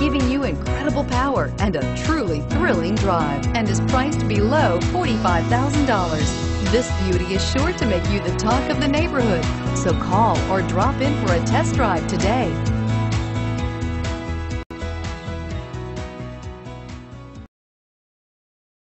giving you incredible power and a truly thrilling drive and is priced below $45,000. This beauty is sure to make you the talk of the neighborhood. So call or drop in for a test drive today.